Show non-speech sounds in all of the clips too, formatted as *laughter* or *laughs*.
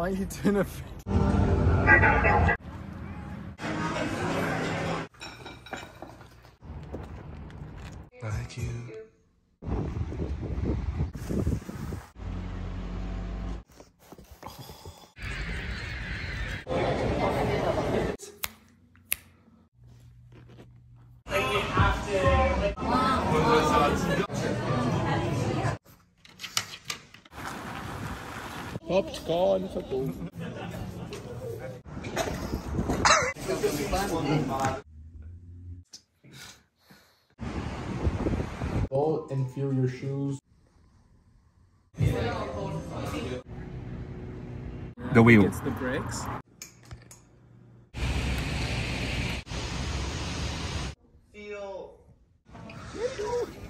Why you doing a Like you. Popcorn verboten. Go and feel your shoes. The wheel. It's the brakes. Only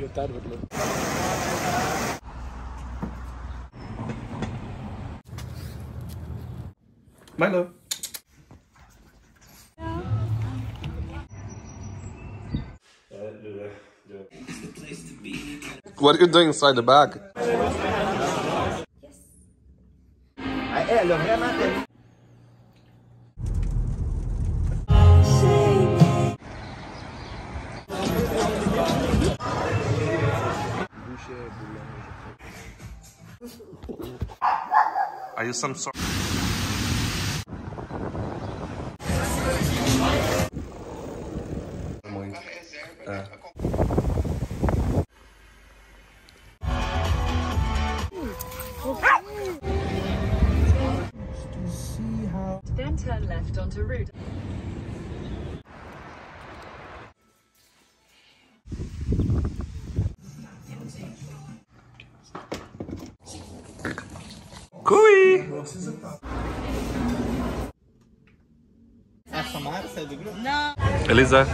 O Taro vai Milo. What are you doing inside the bag? Are you some sort? Then turn left onto route. Cui! A Samara saiu do grupo? Elisa.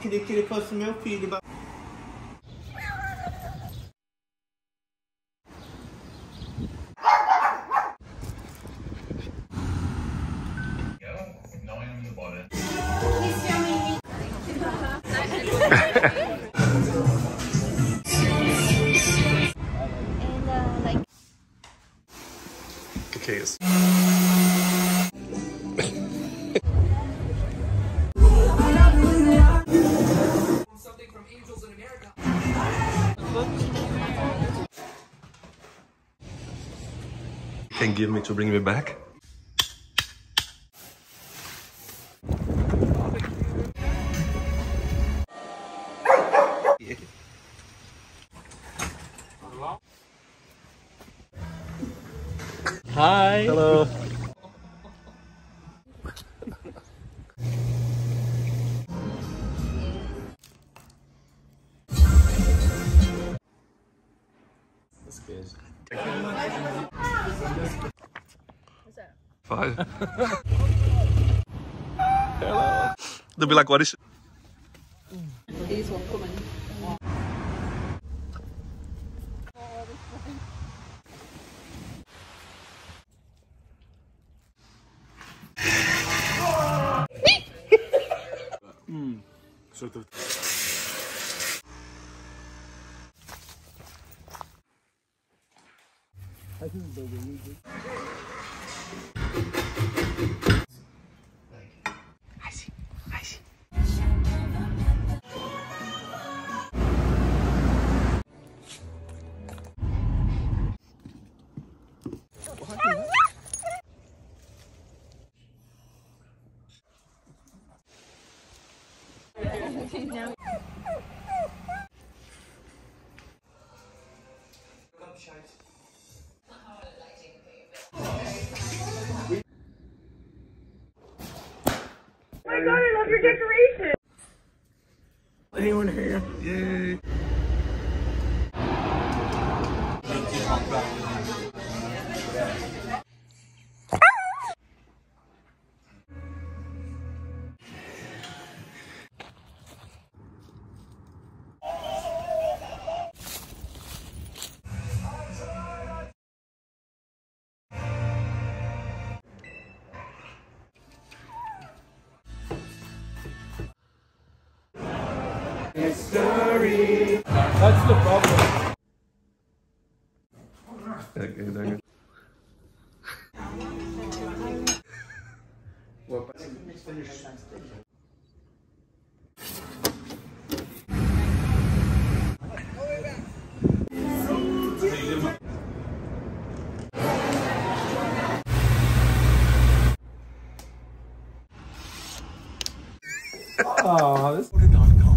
Queria que ele fosse meu filho. Can give me to bring me back? Hi. Hello. scared. What's that? Five. Hello. *laughs* They'll be like, what is These were coming. Hmm. Sort of. I think. your decorations. Anyone here? Yay. History. That's the problem. Okay, dang it. What? oh, this.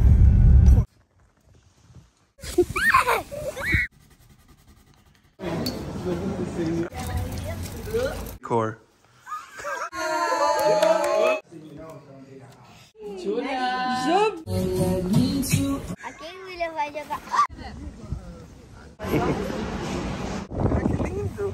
Cor. Julia. Job. Aqui o William vai jogar. *laughs* Que lindo.